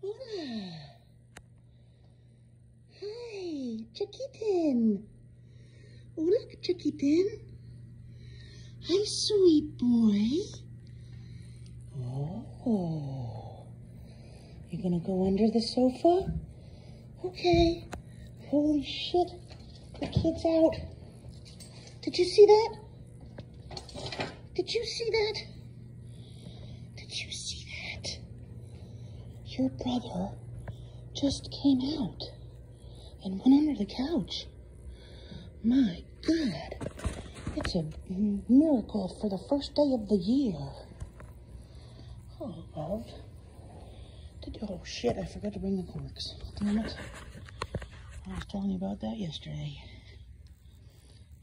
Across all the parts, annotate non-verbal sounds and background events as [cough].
Hola. Hi, chiquitin. Hola, chiquitin. Hi, sweet boy. Oh. You're gonna go under the sofa? Okay. Holy shit. The kid's out. Did you see that? Did you see that? Did you see that? Your brother just came out and went under the couch. My God. It's a miracle for the first day of the year. Oh, love. Did, oh, shit, I forgot to bring the corks. Damn it. I was telling you about that yesterday.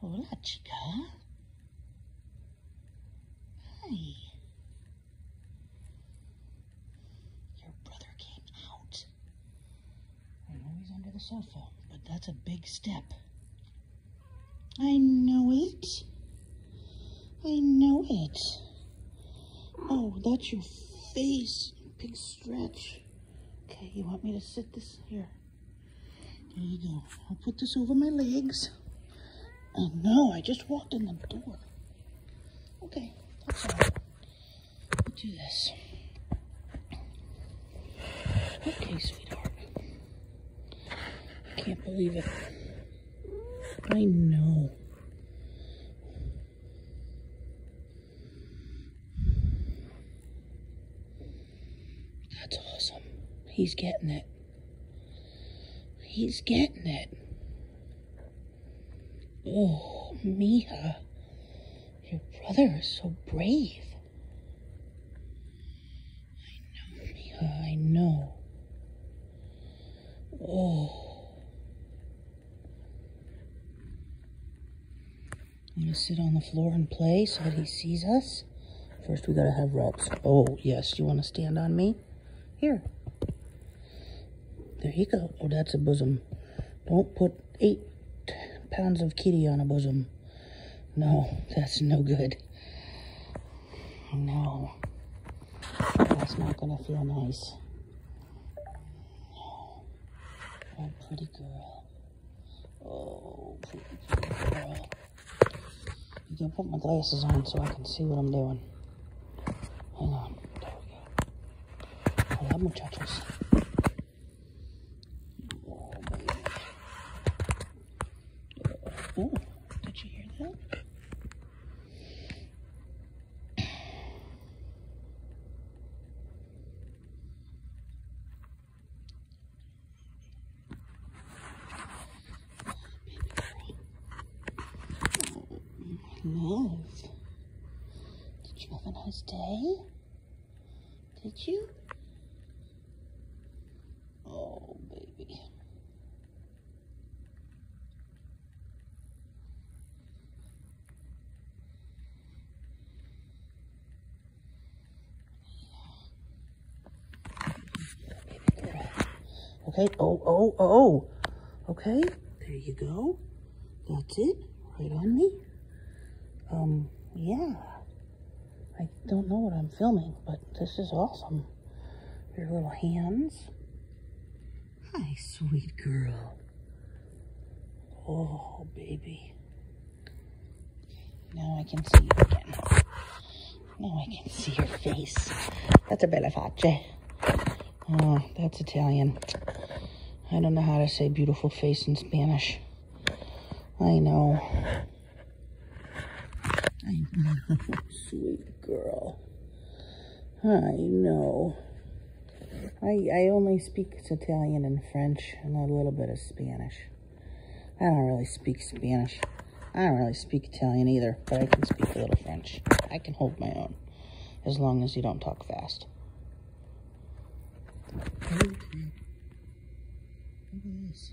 Hola, chica. Hi. Your brother came out. I the sofa, but that's a big step. I know it. I know it. Oh, that's your face. Big stretch. Okay, you want me to sit this here? There you go. I'll put this over my legs. Oh no, I just walked in the door. Okay, that's all. We'll do this. Okay, sweetheart. Can't believe it. I know. That's awesome. He's getting it. He's getting it. Oh, Mija. Your brother is so brave. I know, Mija, I know. Oh. Want to sit on the floor and play so that he sees us? First, we gotta have rubs. Oh, yes. You want to stand on me? Here. There you go. Oh, that's a bosom. Don't put eight pounds of kitty on a bosom. No, [laughs] that's no good. No. That's not gonna feel nice. Oh, pretty girl. Oh, pretty girl. You can put my glasses on so I can see what I'm doing. Hang on. There we go. Hola, muchachos. Oh, baby. Oh, did you hear that? Love. Did you have a nice day? Did you? Oh, baby. Okay. Oh, oh, oh. Okay. There you go. That's it. Right on me. Um, yeah. I don't know what I'm filming, but this is awesome. Your little hands. Hi, sweet girl. Oh, baby. Now I can see you again. Now I can see your face. That's a bella face. Oh, that's Italian. I don't know how to say beautiful face in Spanish. I know. I know, sweet girl. I know. I, I only speak Italian and French and a little bit of Spanish. I don't really speak Spanish. I don't really speak Italian either, but I can speak a little French. I can hold my own, as long as you don't talk fast. Look at this.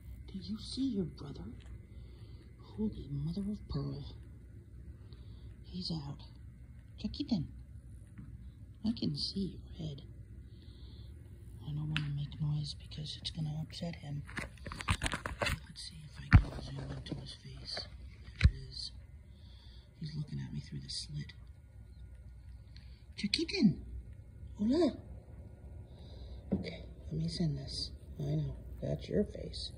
Do you see your brother? Holy mother of pearl. He's out. Chiquitin. I can see your head. I don't want to make noise because it's going to upset him. Let's see if I can zoom into his face. There it is. He's looking at me through the slit. Chiquitin! Hola! Okay, let me send this. I know, that's your face.